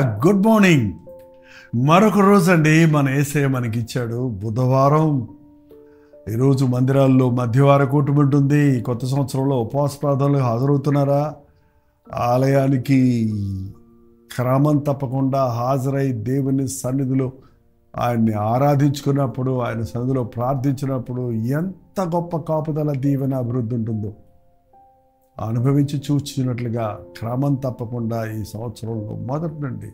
Good morning. మరొక రోజు అండి మన ఏసయ్య మనకి ఇచ్చాడు బుధవారం. ఈరోజు మందిరాల్లో మధ్యవార కూటమి ఉంటుంది. కొత్త సంవత్సరంలో ఉపవాస ప్రార్థనలు హాజరవుతున్నారా? ఆలయానికి క్రమం తప్పకుండా హాజరై దేవుని సన్నిధిలో ఆయన్ని ఆరాధించుకున్నప్పుడు ఆయన సన్నిధిలో ప్రార్థించినప్పుడు ఎంత గొప్ప కాపుదల దీవెన అభివృద్ధి ఉంటుందో. అనుభవించి చూచినట్లుగా క్రమం తప్పకుండా ఈ సంవత్సరంలో మొదటి నుండి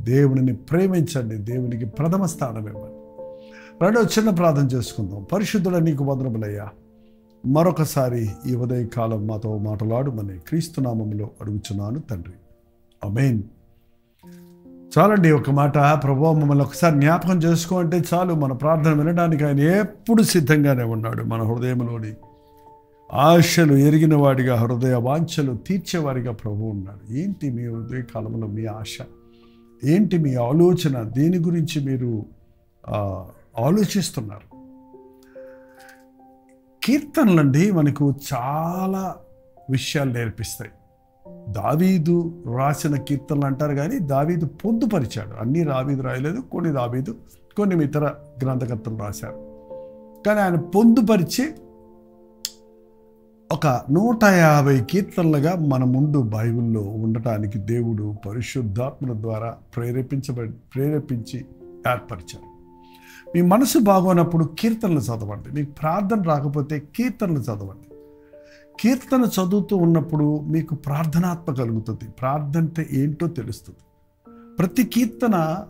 దేవుని ప్రేమించండి. దేవునికి ప్రథమ స్థానం ఇవ్వండి. రెండో చిన్న ప్రార్థన చేసుకుందాం. పరిశుద్ధుడ నీకు వందనములయ్యా. మరొకసారి ఈ ఉదయకాలం మాతో మాట్లాడమని క్రీస్తునామంలో అడుగుచున్నాను తండ్రి. అమేన్ చాలండి ఒక మాట ప్రభు మమ్మల్ని ఒకసారి జ్ఞాపకం చేసుకో అంటే చాలు. మన ప్రార్థన వినడానికి ఆయన ఎప్పుడు సిద్ధంగానే ఉన్నాడు మన హృదయంలోని ఆశలు ఎరిగిన వాడిగా హృదయ వాంఛలు తీర్చేవారిగా ప్రభు ఉన్నాడు. ఏంటి మీ హృదయ కాలంలో మీ ఆశ? ఏంటి మీ ఆలోచన? దేని గురించి మీరు ఆలోచిస్తున్నారు? కీర్తనలండి మనకు చాలా విషయాలు నేర్పిస్తాయి. దావీదు రాసిన కీర్తనలు అంటారు కానీ దావీదు పొందుపరిచాడు. అన్నీ దావీదు రాయలేదు కొన్ని దావీదు కొన్ని ఇతర గ్రంథకర్తలు రాశారు. కానీ ఆయన పొందుపరిచి ఒక నూట యాభై కీర్తనలుగా మన ముందు బైబిల్లో ఉండటానికి దేవుడు పరిశుద్ధాత్మల ద్వారా ప్రేరేపించబ ప్రేరేపించి ఏర్పరిచారు. మీ మనసు బాగోనప్పుడు కీర్తనలు చదవండి. మీకు ప్రార్థన రాకపోతే కీర్తనలు చదవండి. కీర్తన చదువుతూ ఉన్నప్పుడు మీకు ప్రార్థనాత్మ కలుగుతుంది. ప్రార్థన అంటే ఏంటో తెలుస్తుంది. ప్రతి కీర్తన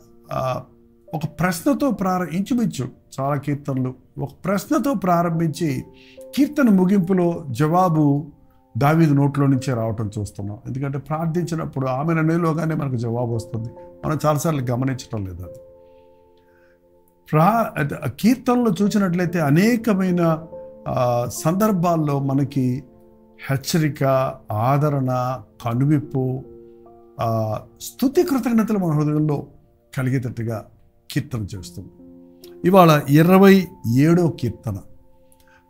ఒక ప్రశ్నతో ప్రారంభించుమించు చాలా కీర్తనలు ఒక ప్రశ్నతో ప్రారంభించి కీర్తన ముగింపులో జవాబు దావీదు నోట్లో నుంచే రావటం చూస్తున్నాం. ఎందుకంటే ప్రార్థించినప్పుడు ఆమె నెలలోగానే మనకు జవాబు వస్తుంది. మనం చాలాసార్లు గమనించడం లేదు అది. ప్రా కీర్తనలో చూసినట్లయితే అనేకమైన సందర్భాల్లో మనకి హెచ్చరిక ఆదరణ కనువిప్పు స్థుతి కృతజ్ఞతలు మన హృదయంలో కలిగేటట్టుగా కీర్తన చేస్తుంది ఇవాళ ఇరవై ఏడో కీర్తన.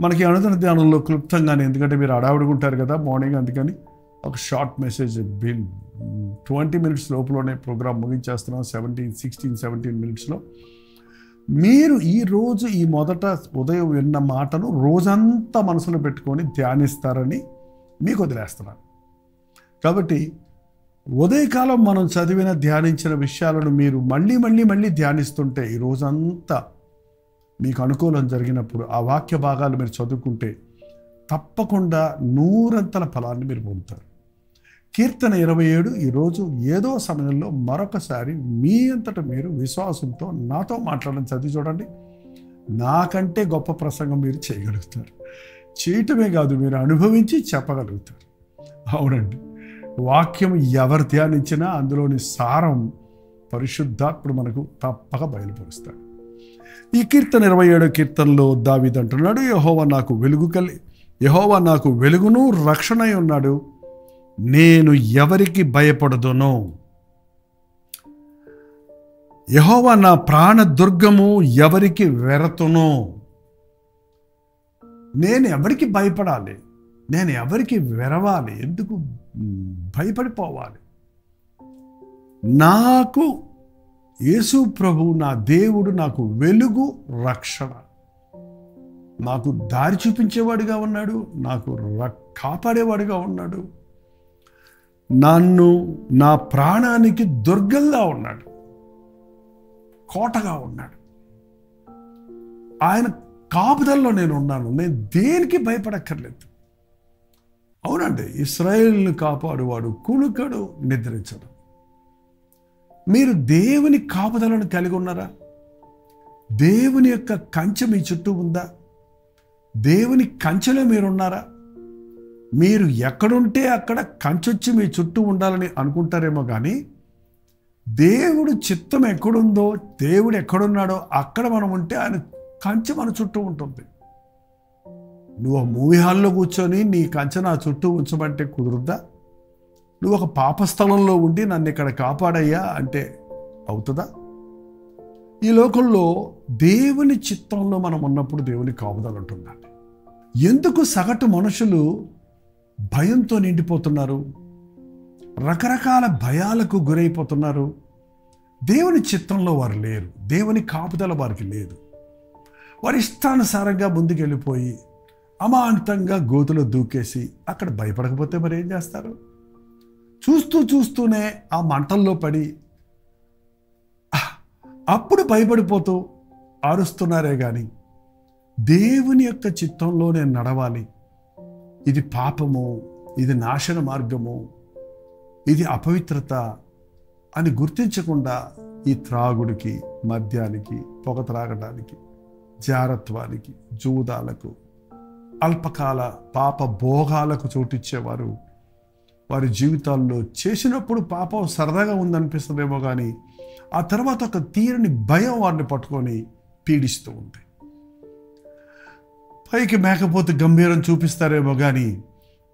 మనకి అనుదిన ధ్యానంలో క్లుప్తంగానే ఎందుకంటే మీరు అడావిడుకుంటారు కదా మార్నింగ్ అందుకని ఒక షార్ట్ మెసేజ్ బిన్ ట్వంటీ మినిట్స్ లోపలనే ప్రోగ్రామ్ ముగించేస్తున్నాం సెవెంటీన్ సిక్స్టీన్ సెవెంటీన్ మినిట్స్లో. మీరు ఈ రోజు ఈ మొదట ఉదయం విన్న మాటను రోజంతా మనసులో పెట్టుకొని ధ్యానిస్తారని మీకు వదిలేస్తున్నాను. కాబట్టి ఉదయకాలం మనం చదివిన ధ్యానించిన విషయాలను మీరు మళ్ళీ మళ్ళీ మళ్ళీ ధ్యానిస్తుంటే ఈ రోజంతా మీకు అనుకూలం జరిగినప్పుడు ఆ వాక్య భాగాలు మీరు చదువుకుంటే తప్పకుండా నూరంతల ఫలాన్ని మీరు పొందుతారు. కీర్తన ఇరవై ఏడు ఈరోజు ఏదో సమయంలో మరొకసారి మీ అంతట మీరు విశ్వాసంతో నాతో మాట్లాడడం చదివి చూడండి. నాకంటే గొప్ప ప్రసంగం మీరు చేయగలుగుతారు. చేయటమే కాదు మీరు అనుభవించి చెప్పగలుగుతారు. అవునండి. వాక్యం ఎవరు ధ్యానించినా అందులోని సారం పరిశుద్ధాత్ముడు మనకు తప్పక బయలుపరుస్తాడు. ఈ కీర్తన ఇరవై ఏడో కీర్తనలో దావిద్ అంటున్నాడు యహోవా నాకు వెలుగు కలి యహోవా నాకు వెలుగును రక్షణై ఉన్నాడు. నేను ఎవరికి భయపడదును? యహోవా నా ప్రాణ దుర్గము ఎవరికి వెరతును? నేను ఎవరికి భయపడాలి? నేను ఎవరికి వెరవాలి? ఎందుకు భయపడిపోవాలి? నాకు యేసు ప్రభు నా దేవుడు నాకు వెలుగు రక్షణ. నాకు దారి చూపించేవాడిగా ఉన్నాడు నాకు ర- కాపాడేవాడిగా ఉన్నాడు. నన్ను నా ప్రాణానికి దుర్గంగా ఉన్నాడు. కోటగా ఉన్నాడు. ఆయన కాపుదల్లో నేను ఉన్నాను. నేను దేనికి భయపడక్కర్లేదు. అవునండి ఇస్రాయేల్ని కాపాడువాడు కునుకడు నిద్రించడు. మీరు దేవుని కాపుదలను కలిగి ఉన్నారా? దేవుని యొక్క కంచె మీ చుట్టూ ఉందా? దేవుని కంచెలో మీరున్నారా? మీరు ఎక్కడుంటే అక్కడ కంచొచ్చి మీ చుట్టూ ఉండాలని అనుకుంటారేమో కానీ దేవుడు చిత్తం ఎక్కడుందో దేవుడు ఎక్కడున్నాడో అక్కడ మనం ఉంటే ఆయన కంచె మన చుట్టూ ఉంటుంది. నువ్వు ఆ మూవీ హాల్లో కూర్చొని నీ కంచె నా చుట్టూ ఉంచమంటే కుదురుద్దా? నువ్వు ఒక పాపస్థలంలో ఉండి నన్ను ఇక్కడ కాపాడయ్యా అంటే అవుతుందా? ఈ లోకంలో దేవుని చిత్తంలో మనం ఉన్నప్పుడు దేవుని కాపుదల ఉంటుందండి. ఎందుకు సగటు మనుషులు భయంతో నిండిపోతున్నారు? రకరకాల భయాలకు గురైపోతున్నారు. దేవుని చిత్రంలో వారు లేరు. దేవుని కాపుదల వారికి లేదు. వారి ఇష్టానుసారంగా ముందుకెళ్ళిపోయి అమాంతంగా గోతులో దూకేసి అక్కడ భయపడకపోతే మరి ఏం చేస్తారు? చూస్తూ చూస్తూనే ఆ మంటల్లో పడి అప్పుడు భయపడిపోతూ ఆరుస్తున్నారే కానీ దేవుని యొక్క చిత్తంలో నేను నడవాలి. ఇది పాపము ఇది నాశన మార్గము ఇది అపవిత్రత అని గుర్తించకుండా ఈ త్రాగుడికి మద్యానికి పొగ త్రాగడానికి జారత్వానికి జూదాలకు అల్పకాల పాప భోగాలకు చోటిచ్చేవారు వారి జీవితాల్లో చేసినప్పుడు పాపం సరదాగా ఉందనిపిస్తుందేమో కానీ ఆ తర్వాత ఒక తీరని భయం వారిని పట్టుకొని పీడిస్తూ ఉంది. పైకి మేకపోతే గంభీరం చూపిస్తారేమో కానీ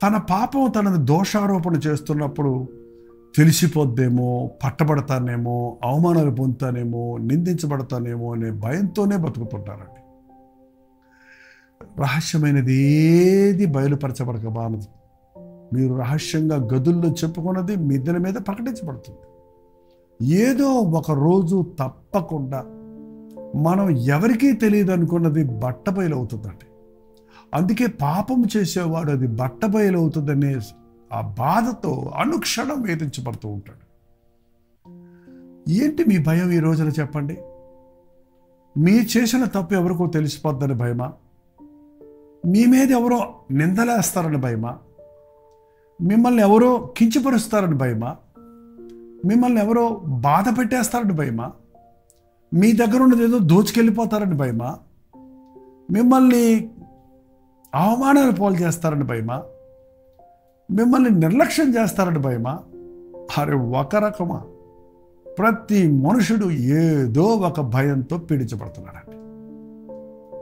తన పాపం తనని దోషారోపణ చేస్తున్నప్పుడు తెలిసిపోద్దేమో పట్టబడతానేమో అవమానాలు పొందుతానేమో నిందించబడతానేమో అనే భయంతోనే బతుకుతుంటారండి. రహస్యమైనది ఏది బయలుపరచబడక బానదు మీరు రహస్యంగా గదుల్లో చెప్పుకున్నది మిద్దెల మీద ప్రకటించబడుతుంది. ఏదో ఒక రోజు తప్పకుండా మనం ఎవరికీ తెలియదు అనుకున్నది బట్టబయలవుతుందండి అందుకే పాపం చేసేవాడు అది బట్టబయలవుతుందనే ఆ బాధతో అనుక్షణం వేధించబడుతూ ఉంటాడు. ఏంటి మీ భయం ఈ రోజున చెప్పండి? మీ చేసిన తప్పు ఎవరికో తెలిసిపోద్దని భయమా? మీ మీద ఎవరో నిందలేస్తారని భయమా? మిమ్మల్ని ఎవరో కించపరుస్తారని భయమా? మిమ్మల్ని ఎవరో బాధ పెట్టేస్తారని భయమా? మీ దగ్గర ఉన్నది ఏదో దోచుకెళ్ళిపోతారని భయమా? మిమ్మల్ని అవమానాలు పాలు చేస్తారని భయమా? మిమ్మల్ని నిర్లక్ష్యం చేస్తారని భయమా? అరే ఒక రకమా. ప్రతి మనుషుడు ఏదో ఒక భయంతో పీడించబడుతున్నాడండి.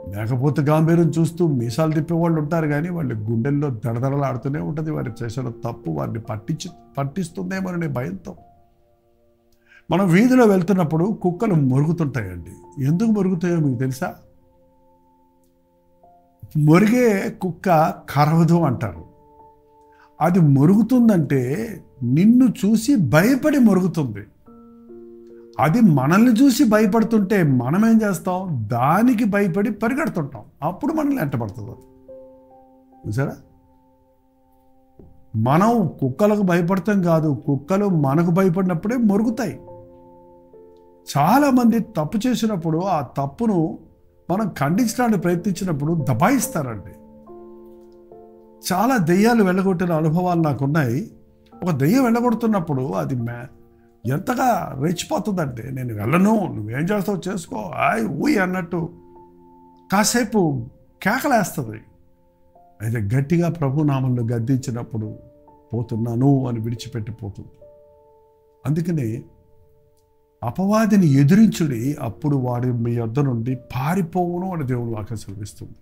లేకపోతే గాంభీర్యం చూస్తూ మీసాలు తిప్పే వాళ్ళు ఉంటారు కానీ వాళ్ళ గుండెల్లో దడదడలాడుతూనే ఉంటుంది. వారి చేసిన తప్పు వారిని పట్టించి పట్టిస్తుందేమోననే భయంతో. మనం వీధిలో వెళ్తున్నప్పుడు కుక్కలు మురుగుతుంటాయండి. ఎందుకు మురుగుతాయో మీకు తెలుసా? మురిగే కుక్క కరవదు అంటారు. అది మురుగుతుందంటే నిన్ను చూసి భయపడి మురుగుతుంది. అది మనల్ని చూసి భయపడుతుంటే మనం ఏం చేస్తాం? దానికి భయపడి పరిగెడుతుంటాం. అప్పుడు మనల్ని ఎంటబడుతుంది అది. చూసారా? మనం కుక్కలకు భయపడతాం కాదు కుక్కలు మనకు భయపడినప్పుడే మొరుగుతాయి. చాలామంది తప్పు చేసినప్పుడు ఆ తప్పును మనం ఖండించడానికి ప్రయత్నించినప్పుడు దబాయిస్తారండి. చాలా దెయ్యాలు వెళ్ళగొట్టిన అనుభవాలు నాకున్నాయి. ఒక దెయ్యం వెళ్ళగొడుతున్నప్పుడు అది మే ఎంతగా రెచ్చిపోతుందంటే నేను వెళ్ళను నువ్వేం చేస్తావు చేసుకో ఆయ్ ఊయి అన్నట్టు కాసేపు కేకలేస్తుంది. అయితే గట్టిగా ప్రభునామంలో గద్దించినప్పుడు పోతున్నాను అని విడిచిపెట్టిపోతుంది. అందుకని అందుకనే అపవాదిని ఎదిరించుడి అప్పుడు వాడి మీ యొద్ద నుండి పారిపోవును అని దేవుడు వాక్యం సెలవిస్తుంది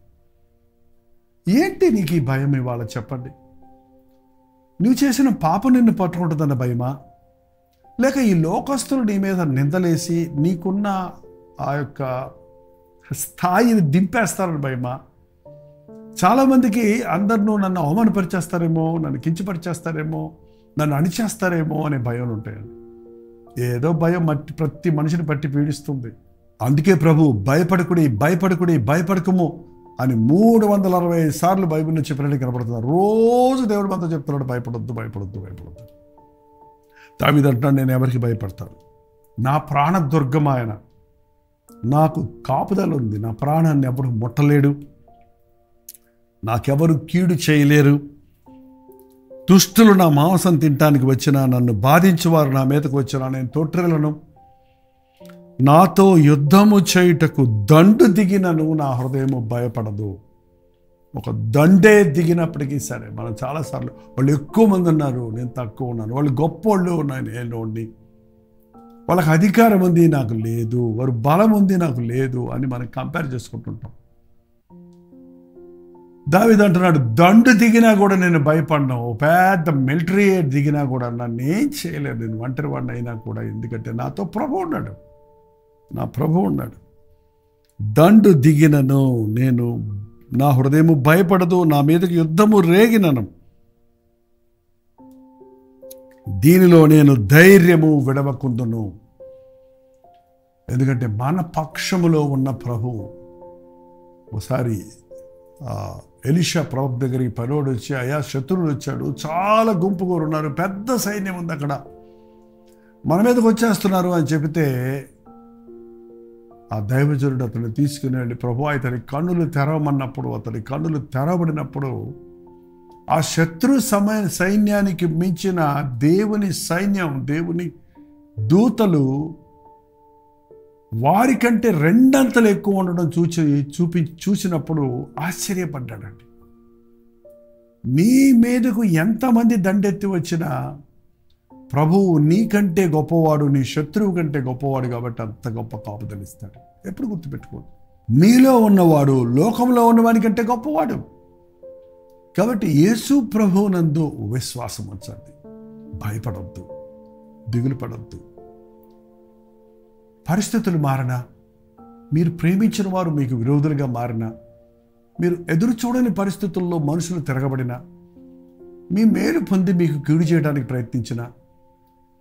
ఏంటి నీకు ఈ భయం ఇవాళ చెప్పండి? నువ్వు చేసిన పాప నిన్ను పట్టుకుంటుందన్న భయమా? లేక ఈ లోకస్తులు నీ మీద నిందలేసి నీకున్న ఆ యొక్క స్థాయిని దింపేస్తారని భయమా చాలామందికి అందరినూ నన్ను అవమానపరిచేస్తారేమో నన్ను కించపరిచేస్తారేమో నన్ను అణిచేస్తారేమో అనే భయం ఉంటాయండి ఏదో భయం మట్టి ప్రతి మనిషిని పట్టి పీడిస్తుంది. అందుకే ప్రభు భయపడకుడి భయపడకుడి భయపడకము అని మూడు వందల అరవై సార్లు సార్లు నుంచి చెప్పినట్టు కనబడుతుంది. రోజు దేవుడు మనతో చెప్తున్నాడు భయపడొద్దు భయపడొద్దు భయపడొద్దు. తామిదంటున్నాడు నేను ఎవరికి భయపడతాను? నా ప్రాణ దుర్గం ఆయన. నాకు కాపుదల ఉంది. నా ప్రాణాన్ని ఎవరు ముట్టలేడు. నాకెవరు కీడు చేయలేరు. దుష్టులు నా మాంసం తినటానికి వచ్చినా నన్ను బాధించేవారు నా మీదకు వచ్చినా నేను తొట్రెలను నాతో యుద్ధము చేయుటకు దండు దిగినను నా హృదయము భయపడదు. ఒక దండే దిగినప్పటికీ సరే మనం చాలాసార్లు వాళ్ళు ఎక్కువ మంది ఉన్నారు నేను తక్కువ ఉన్నాను వాళ్ళు గొప్పోళ్ళు నేను నేను వాళ్ళకి అధికారం ఉంది నాకు లేదు వారు బలం ఉంది నాకు లేదు అని మనం కంపేర్ చేసుకుంటుంటాం. దావిది అంటున్నాడు దండు దిగినా కూడా నేను భయపడ్డాను ఓ పెద్ద మిలిటరీ దిగినా కూడా నన్ను ఏం చేయలేదు నేను ఒంటరి వాడిని అయినా కూడా ఎందుకంటే నాతో ప్రభు ఉన్నాడు నా ప్రభు ఉన్నాడు. దండు దిగినను నేను నా హృదయము భయపడదు నా మీదకి యుద్ధము రేగినను. దీనిలో నేను ధైర్యము విడవకుందును ఎందుకంటే మన పక్షములో ఉన్న ప్రభు ఒకసారి ఎలిషా ప్రభు దగ్గరికి పనివాడు వచ్చి అయా శత్రువులు వచ్చాడు చాలా గుంపు ఉన్నారు పెద్ద సైన్యం ఉంది అక్కడ. మన మీదకి వచ్చేస్తున్నారు అని చెబితే ఆ దైవజనుడు అతన్ని తీసుకుని వెళ్ళి ప్రభు అతని కన్నులు తెరవమన్నప్పుడు అతని కన్నులు తెరవబడినప్పుడు ఆ శత్రు సమయ సైన్యానికి మించిన దేవుని సైన్యం దేవుని దూతలు వారికంటే రెండంతలు ఎక్కువ ఉండడం చూచి చూపి చూసినప్పుడు ఆశ్చర్యపడ్డాడండి. నీ మీదకు ఎంతమంది దండెత్తి వచ్చినా ప్రభువు నీకంటే గొప్పవాడు నీ శత్రువు కంటే గొప్పవాడు కాబట్టి అంత గొప్ప కాపుదలిస్తాడు ఎప్పుడు గుర్తుపెట్టుకోండి. మీలో ఉన్నవాడు లోకంలో ఉన్నవాడి కంటే గొప్పవాడు. కాబట్టి యేసు ప్రభువునందు విశ్వాసం ఉంచండి. భయపడద్దు. దిగులు పడద్దు. పరిస్థితులు మారినా? మీరు ప్రేమించిన వారు మీకు విరోధులుగా మారినా? మీరు ఎదురు చూడని పరిస్థితుల్లో మనుషులు తిరగబడినా? మీ మేలు పొంది మీకు కీడు చేయడానికి ప్రయత్నించినా?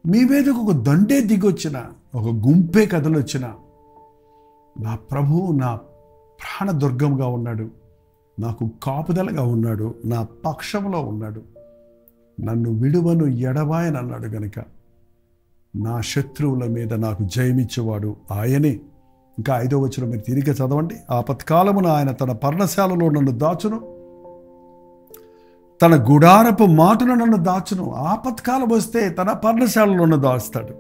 మీ మీదకు ఒక దండే దిగొచ్చిన ఒక గుంపే కథలొచ్చిన నా ప్రభువు నా ప్రాణదుర్గంగా ఉన్నాడు. నాకు కాపుదలగా ఉన్నాడు. నా పక్షంలో ఉన్నాడు. నన్ను విడువను ఎడవాయని అన్నాడు గనుక నా శత్రువుల మీద నాకు జయమిచ్చేవాడు ఆయనే. ఇంకా ఐదో వచ్చిన మీరు తిరిగి చదవండి. ఆపత్కాలమున ఆయన తన పర్ణశాలలో నన్ను దాచును. తన గుడారపు మాటను నన్ను దాచును. ఆపత్కాలం వస్తే తన పర్ణశాలలో నన్ను దాస్తాడు.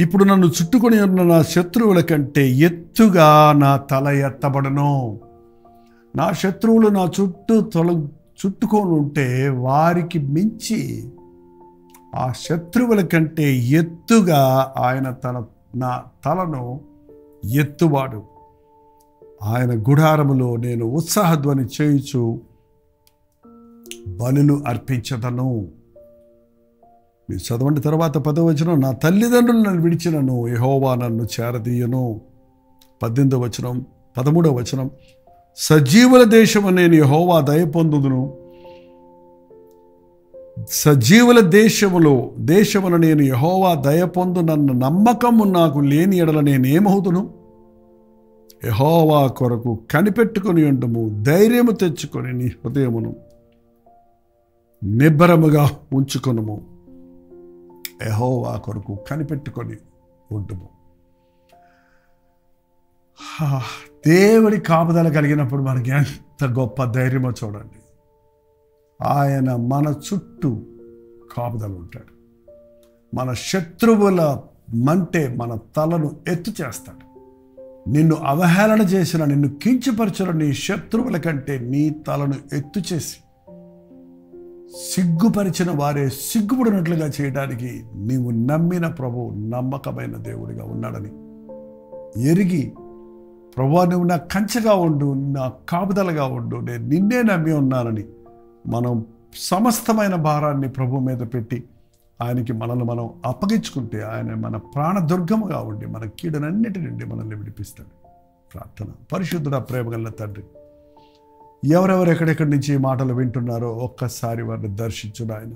ఇప్పుడు నన్ను చుట్టుకొని ఉన్న నా శత్రువుల కంటే ఎత్తుగా నా తల ఎత్తబడను. నా శత్రువులు నా చుట్టూ తొల చుట్టుకొని ఉంటే వారికి మించి ఆ శత్రువుల కంటే ఎత్తుగా ఆయన తన నా తలను ఎత్తువాడు. ఆయన గుడారములో నేను ఉత్సాహధ్వని చేయుచు బలులు అర్పించదను. మీరు చదవండి తర్వాత పదవచనం నా తల్లిదండ్రులు నన్ను విడిచినను యహోవా నన్ను చేరదీయను. పద్దెనిమిదో వచనం పదమూడవ వచనం. సజీవుల దేశము నేను యహోవా దయ పొందుదును. సజీవుల దేశములో దేశమున నేను యహోవా దయ పొందు నన్ను నమ్మకము నాకు లేని ఎడల నేనేమవుతును యహోవా కొరకు కనిపెట్టుకుని ఉండము ధైర్యము తెచ్చుకొని నీ హృదయమును నిబ్బరముగా ఉంచుకొనుము. ఎహోవా కొరకు కనిపెట్టుకొని ఉంటుము. దేవుడి కాపుదల కలిగినప్పుడు మనకి ఎంత గొప్ప ధైర్యమో చూడండి. ఆయన మన చుట్టూ కాపుదలు ఉంటాడు. మన శత్రువుల మంటే మన తలను ఎత్తు చేస్తాడు. నిన్ను అవహేళన చేసిన నిన్ను కించపరచిన నీ శత్రువుల కంటే నీ తలను ఎత్తు చేసి సిగ్గుపరిచిన వారే సిగ్గుపడినట్లుగా చేయడానికి నీవు నమ్మిన ప్రభు నమ్మకమైన దేవుడిగా ఉన్నాడని. ఎరిగి ప్రభు నువ్వు నా కంచెగా ఉండు నా కాపుదలగా ఉండు నేను నిన్నే నమ్మి ఉన్నానని మనం సమస్తమైన భారాన్ని ప్రభు మీద పెట్టి ఆయనకి మనల్ని మనం అప్పగించుకుంటే ఆయన మన ప్రాణదుర్గముగా ఉండి మన కీడనన్నిటి నుండి మనల్ని విడిపిస్తాడు. ప్రార్థన. పరిశుద్ధుడ ప్రేమగల తండ్రి ఎవరెవరు ఎక్కడెక్కడి నుంచి ఈ మాటలు వింటున్నారో ఒక్కసారి వారిని దర్శించుడు ఆయన.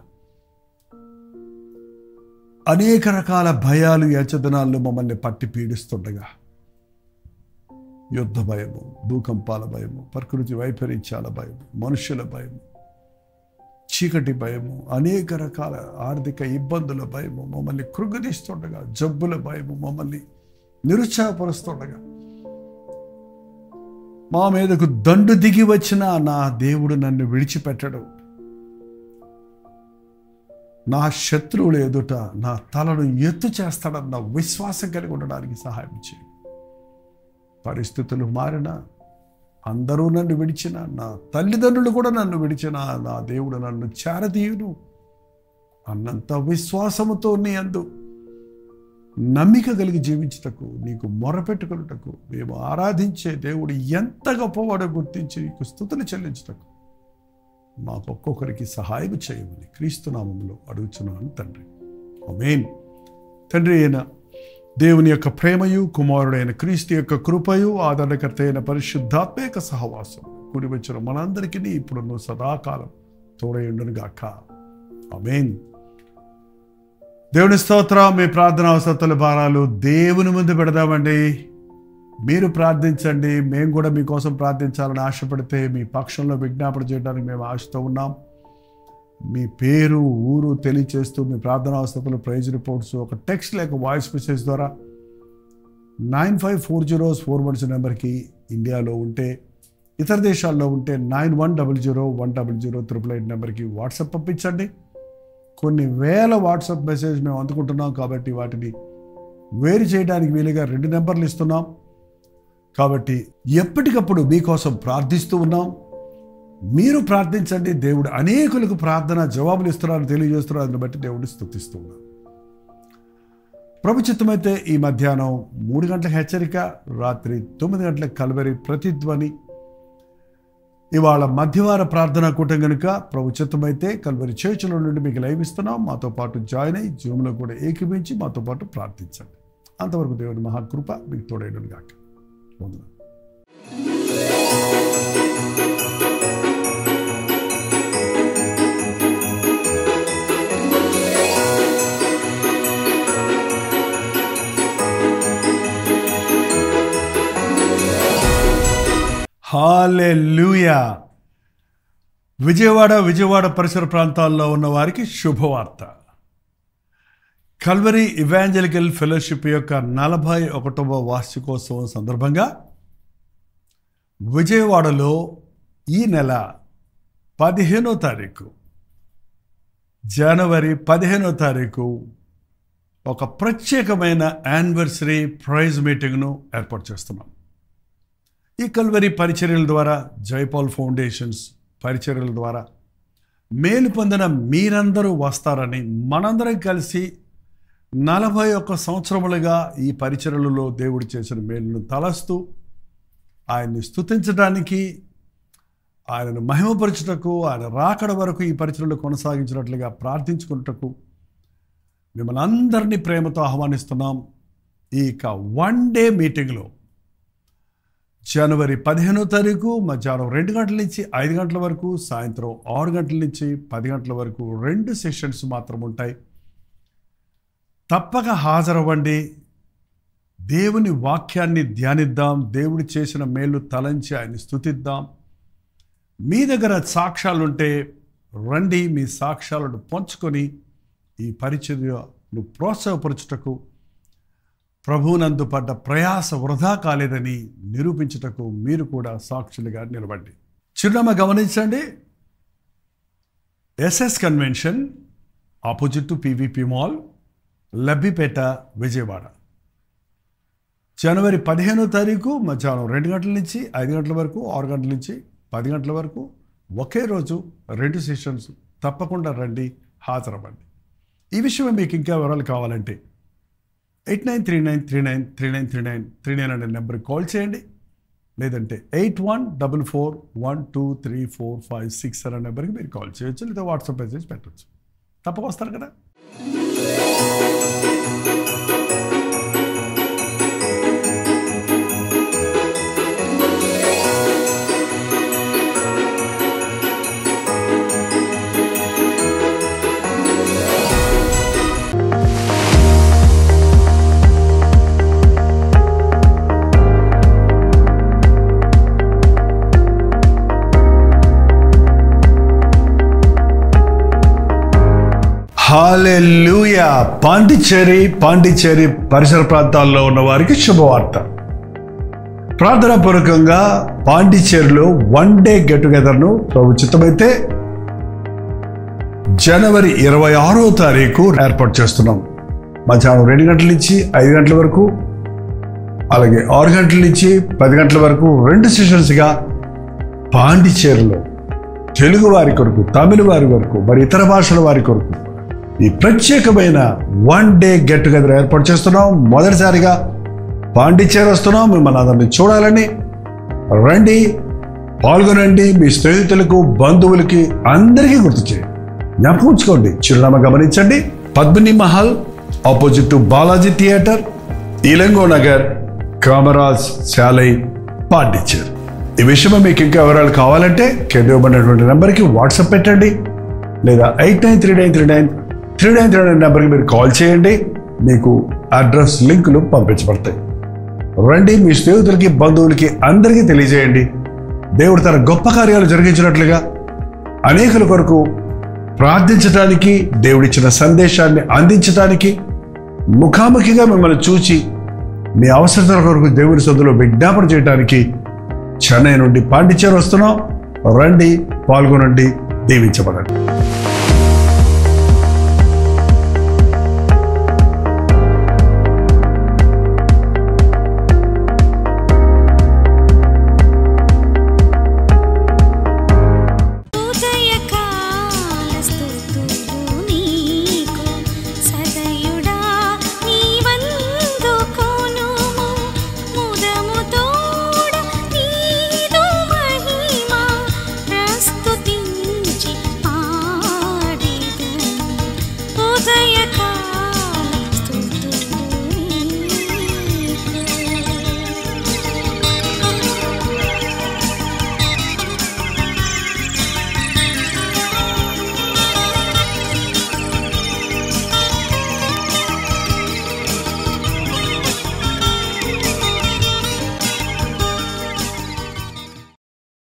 అనేక రకాల భయాలు యచదనాలు మమ్మల్ని పట్టి పీడిస్తుండగా. యుద్ధ భయము భూకంపాల భయము ప్రకృతి వైపరీత్యాల భయము మనుషుల భయము చీకటి భయము అనేక రకాల ఆర్థిక ఇబ్బందుల భయము మమ్మల్ని కృంగదీస్తుండగా జబ్బుల భయము మమ్మల్ని నిరుత్సాహపరుస్తుండగా. మా మీదకు దండు దిగి వచ్చిన నా దేవుడు నన్ను విడిచిపెట్టడు. నా శత్రువులు ఎదుట నా తలను ఎత్తు చేస్తాడన్న విశ్వాసం కలిగి ఉండడానికి సహాయం చేయి. పరిస్థితులు మారినా అందరూ నన్ను విడిచిన నా తల్లిదండ్రులు కూడా నన్ను విడిచిన నా దేవుడు నన్ను చేరదీయును. అన్నంత విశ్వాసముతో నీ అందు నమ్మిక కలిగి జీవించుటకు నీకు మొరపెట్టుకున్నటకు మేము ఆరాధించే దేవుడు ఎంత గొప్పవాడో గుర్తించి నీకు స్థుతులు చెల్లించుటకు. మాకు ఒక్కొక్కరికి సహాయం చేయమని క్రీస్తునామంలో అడుగుచున్నాను తండ్రి. అమేన్ తండ్రి అయిన దేవుని యొక్క ప్రేమయు కుమారుడైన క్రీస్తు యొక్క కృపయు ఆదరణకర్త అయిన పరిశుద్ధాత్మక సహవాసం కూడి వచ్చిన మనందరికీ ఇప్పుడు సదాకాలం తోడయుండును గాక అమేన్ దేవుని స్తోత్రం మీ ప్రార్థన అవసరతల భారాలు దేవుని ముందు పెడదామండి. మీరు ప్రార్థించండి. మేము కూడా మీకోసం ప్రార్థించాలని ఆశపడితే మీ పక్షంలో విజ్ఞాపన చేయడానికి మేము ఆశతో ఉన్నాం. మీ పేరు ఊరు తెలియచేస్తూ మీ ప్రార్థన అవసరతలు ప్రైజ్ రిపోర్ట్స్ ఒక టెక్స్ట్ లేక వాయిస్ మెసేజ్ ద్వారా nine five four zero four once నెంబర్కి ఇండియాలో ఉంటే ఇతర దేశాల్లో ఉంటే nine one double zero one double zero triple eight నెంబర్కి వాట్సాప్ పంపించండి. కొన్ని వేల వాట్సాప్ మెసేజ్ మేము అందుకుంటున్నాం కాబట్టి వాటిని వేరు చేయడానికి వీలుగా రెండు నెంబర్లు ఇస్తున్నాం. కాబట్టి ఎప్పటికప్పుడు మీకోసం ప్రార్థిస్తూ ఉన్నాం. మీరు ప్రార్థించండి. దేవుడు అనేకులకు ప్రార్థన జవాబులు ఇస్తున్నారని తెలియజేస్తున్నారు బట్టి దేవుడిని స్థుతిస్తూ ఉన్నాం. ప్రభుచిత్తమైతే ఈ మధ్యాహ్నం మూడు గంటల హెచ్చరిక రాత్రి తొమ్మిది గంటలకు కలవరి ప్రతిధ్వని ఇవాళ మధ్యవార ప్రార్థనా కూటం కనుక ప్రభుత్వమైతే కల్వరి చర్చిలో నుండి మీకు లైవ్ ఇస్తున్నాం. మాతో పాటు జాయిన్ అయ్యి జూమ్లో కూడా ఏకీపించి మాతో పాటు ప్రార్థించండి. అంతవరకు దేవుడి మహాకృప మీకు తోడేయడం కాక వందనాలు. హాలెలూయా. విజయవాడ విజయవాడ పరిసర ప్రాంతాల్లో ఉన్న వారికి శుభవార్త. కల్వరి ఇవాంజలికల్ ఫెలోషిప్ యొక్క నలభై ఒకటవ వార్షికోత్సవం సందర్భంగా విజయవాడలో ఈ నెల పదిహేనో తారీఖు జనవరి పదిహేనో తారీఖు ఒక ప్రత్యేకమైన యానివర్సరీ ప్రైజ్ మీటింగ్ను ఏర్పాటు చేస్తున్నాం. ఈ కల్వరి పరిచర్యల ద్వారా జైపాల్ ఫౌండేషన్స్ పరిచర్యల ద్వారా మేలు పొందిన మీరందరూ వస్తారని మనందరం కలిసి నలభై ఒక్క సంవత్సరములుగా ఈ పరిచర్యలలో దేవుడు చేసిన మేలును తలస్తూ ఆయన్ని స్తుతించడానికి ఆయనను మహిమపరచుటకు ఆయన రాకడ వరకు ఈ పరిచయలు కొనసాగించినట్లుగా ప్రార్థించుకున్నటకు మిమ్మల్ని అందరినీ ప్రేమతో ఆహ్వానిస్తున్నాం. ఈ వన్ డే మీటింగ్లో జనవరి పదిహేనో తారీఖు మధ్యాహ్నం రెండు గంటల నుంచి ఐదు గంటల వరకు సాయంత్రం ఆరు గంటల నుంచి పది గంటల వరకు రెండు సెషన్స్ మాత్రం ఉంటాయి. తప్పక హాజరవ్వండి. దేవుని వాక్యాన్ని ధ్యానిద్దాం. దేవుడు చేసిన మేలు తలంచి ఆయన్ని స్థుతిద్దాం. మీ దగ్గర సాక్ష్యాలుంటే రండి. మీ సాక్ష్యాలను పంచుకొని ఈ పరిచర్యను ప్రోత్సాహపరచుటకు ప్రభువునందు పడ్డ ప్రయాస వృధా కాలేదని నిరూపించుటకు మీరు కూడా సాక్షులుగా నిలబండి. చిరునామా గమనించండి. SS convention opposite to PVP mall Labbipet Vijayawada. జనవరి పదిహేనో తారీఖు మధ్యాహ్నం రెండు గంటల నుంచి ఐదు గంటల వరకు ఆరు గంటల నుంచి పది గంటల వరకు ఒకే రోజు రెండు సెషన్స్ తప్పకుండా రండి హాజరవ్వండి. ఈ విషయం మీకు ఇంకా వివరాలు కావాలంటే eight nine three nine three nine three nine three nine three nine అనే నెంబర్కి కాల్ చేయండి. లేదంటే eight one double four one two three four five six అనే నెంబర్కి మీరు కాల్ చేయొచ్చు లేదా వాట్సాప్ మెసేజ్ పెట్టచ్చు. తప్పక వస్తారు కదా. హాలెలూయా పాండిచ్చేరి పాండిచ్చేరి పరిసర ప్రాంతాల్లో ఉన్న వారికి శుభవార్త. ప్రార్థనాపూర్వకంగా పాండిచ్చేరిలో వన్ డే గెట్ టుగెదర్ను ప్రభుచితమైతే జనవరి ఇరవై ఆరో తారీఖు ఏర్పాటు చేస్తున్నాం. మధ్యాహ్నం రెండు గంటల నుంచి ఐదు గంటల వరకు అలాగే ఆరు గంటల నుంచి పది గంటల వరకు రెండు సెషన్స్గా పాండిచ్చేరిలో తెలుగు వారి కొరకు తమిళ వారి కొరకు మరి ఇతర భాషల వారి కొరకు ఈ ప్రత్యేకమైన వన్ డే గెట్ టుగెదర్ ఏర్పాటు చేస్తున్నాం. మొదటిసారిగా పాండిచ్చేరి వస్తున్నాం. మిమ్మల్ని అందరినీ చూడాలని. రండి. పాల్గొనండి. మీ స్నేహితులకు బంధువులకి అందరికీ గుర్తు చేయండి. జ్ఞాపకం ఉంచుకోండి. చిరునామా గమనించండి. Padmini Mahal opposite to Balaji theatre Ilango Nagar Kamaraj Salai Pondicherry ఈ విషయమై మీకు ఇంకా వివరాలు కావాలంటే కింద ఇవ్వబడినటువంటి నెంబర్కి వాట్సాప్ పెట్టండి. లేదా eight nine three nine three nine three nine three nine నెంబర్కి మీరు కాల్ చేయండి. మీకు అడ్రస్ లింకులు పంపించబడతాయి. రండి మీ స్నేహితులకి బంధువులకి అందరికీ తెలియజేయండి. దేవుడు తన గొప్ప కార్యాలు జరిగించినట్లుగా అనేకుల కొరకు ప్రార్థించడానికి దేవుడిచ్చిన సందేశాన్ని అందించడానికి ముఖాముఖిగా మిమ్మల్ని చూచి మీ అవసరతల కొరకు దేవుడి సొంతలో విజ్ఞాపన చేయడానికి చెన్నై నుండి పాండిచేరి వస్తున్నాం. రండి పాల్గొనండి దీవించబడండి.